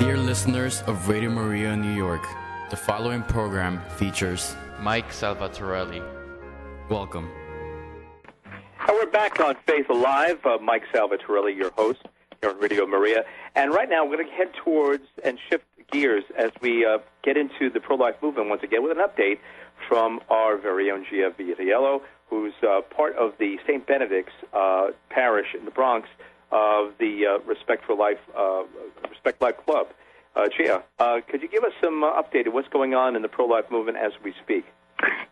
Dear listeners of Radio Maria New York, the following program features Mike Salvatorelli. Welcome. And we're back on Faith Alive. Uh, Mike Salvatorelli, your host here on Radio Maria. And right now, we're going to head towards and shift gears as we uh, get into the pro life movement once again with an update from our very own Gia Vitiello, who's uh, part of the St. Benedict's uh, parish in the Bronx of the uh, Respect for Life uh, Respect Life Club. Uh, Gia, uh, could you give us some uh, update of what's going on in the pro life movement as we speak?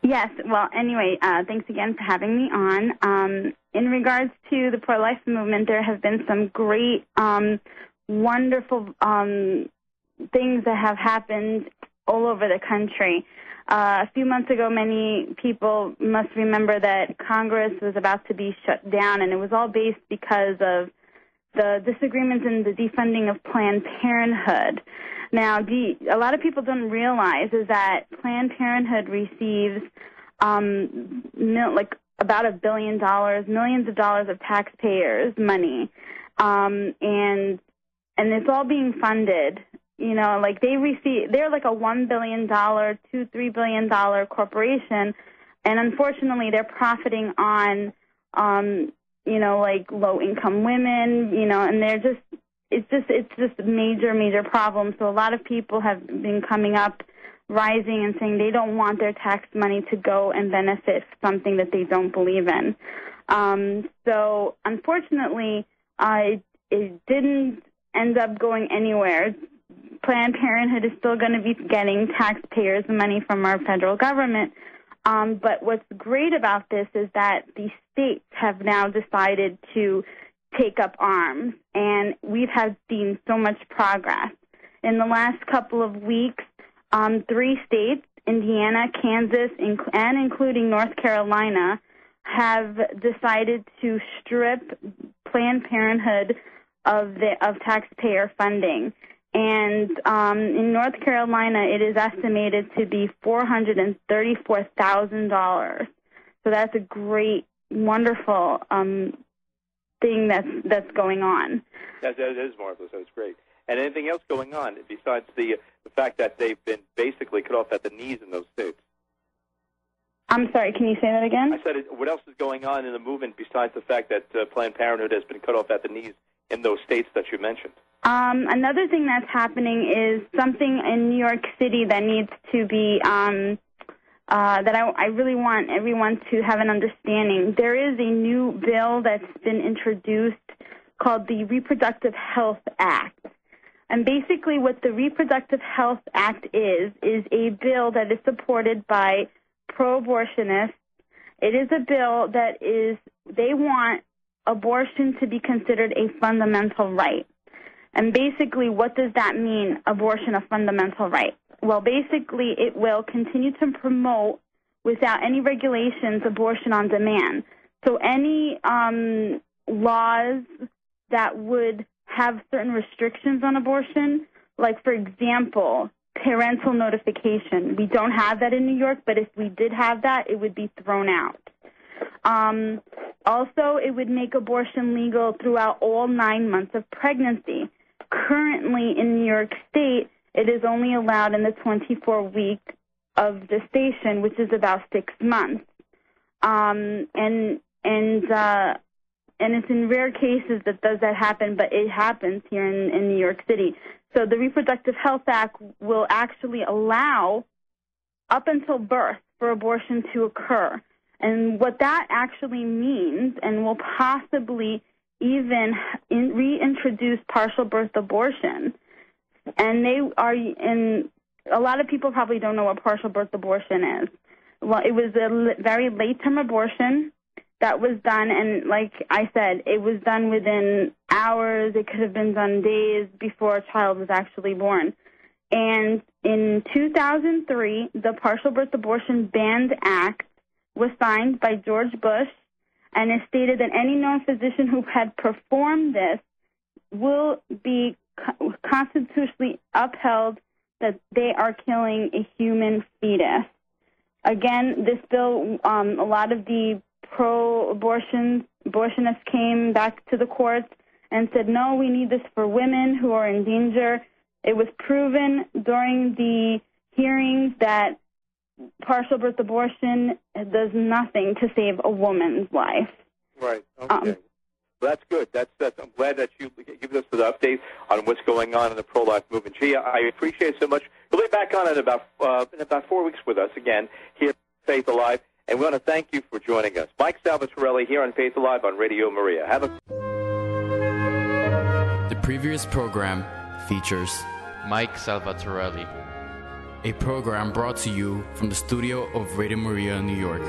Yes. Well, anyway, uh, thanks again for having me on. Um, in regards to the pro life movement, there have been some great, um, wonderful um, things that have happened all over the country. Uh, a few months ago, many people must remember that Congress was about to be shut down, and it was all based because of the disagreements in the defunding of Planned Parenthood. Now, the, a lot of people don't realize is that Planned Parenthood receives um, mil, like about a billion dollars, millions of dollars of taxpayers' money, um, and and it's all being funded. You know, like they receive, they're like a one billion dollar, two, three billion dollar corporation, and unfortunately, they're profiting on, um, you know, like low income women. You know, and they're just it's just it's just a major major problem. So a lot of people have been coming up, rising and saying they don't want their tax money to go and benefit something that they don't believe in. Um, so unfortunately, uh, it, it didn't end up going anywhere. Planned Parenthood is still going to be getting taxpayers' money from our federal government. Um, but what's great about this is that the states have now decided to take up arms, and we've had seen so much progress. In the last couple of weeks, um, three states, Indiana, Kansas, and including North Carolina, have decided to strip Planned Parenthood of the of taxpayer funding. And um, in North Carolina, it is estimated to be four hundred and thirty-four thousand dollars. So that's a great, wonderful um, thing that's that's going on. That, that is marvelous. That's great. And anything else going on besides the the fact that they've been basically cut off at the knees in those states? I'm sorry. Can you say that again? I said, what else is going on in the movement besides the fact that uh, Planned Parenthood has been cut off at the knees in those states that you mentioned? Um, another thing that's happening is something in New York City that needs to be um, uh, that I, I really want everyone to have an understanding. There is a new bill that's been introduced called the Reproductive Health Act. And basically, what the Reproductive Health Act is, is a bill that is supported by pro abortionists. It is a bill that is, they want abortion to be considered a fundamental right. And basically, what does that mean, abortion a fundamental right? Well, basically, it will continue to promote, without any regulations, abortion on demand. So any um, laws that would have certain restrictions on abortion, like, for example, parental notification. We don't have that in New York, but if we did have that, it would be thrown out. Um, also, it would make abortion legal throughout all nine months of pregnancy. Currently, in New York State, it is only allowed in the 24 week of gestation, which is about six months. Um, and and uh, and it's in rare cases that does that happen, but it happens here in, in New York City. So the Reproductive Health Act will actually allow up until birth for abortion to occur. And what that actually means, and will possibly even in, reintroduce partial birth abortion, and they are in, a lot of people probably don't know what partial birth abortion is. Well, it was a very late term abortion that was done, and like I said, it was done within hours. It could have been done days before a child was actually born. And in 2003, the Partial Birth Abortion Ban Act was signed by George Bush, and it stated that any known physician who had performed this will be constitutionally upheld that they are killing a human fetus. Again, this bill, um, a lot of the pro-abortion abortionists came back to the courts and said, no, we need this for women who are in danger. It was proven during the hearings that partial birth abortion does nothing to save a woman's life. Right. Okay. Um, well, that's good. That's, that's. I'm glad that you give us the update on what's going on in the pro-life movement. Gee, I appreciate it so much. We'll be back on in about uh, in about four weeks with us again here at Faith Alive, and we want to thank you for joining us, Mike Salvatorelli here on Faith Alive on Radio Maria. Have a. The previous program features Mike Salvatorelli, a program brought to you from the studio of Radio Maria, New York.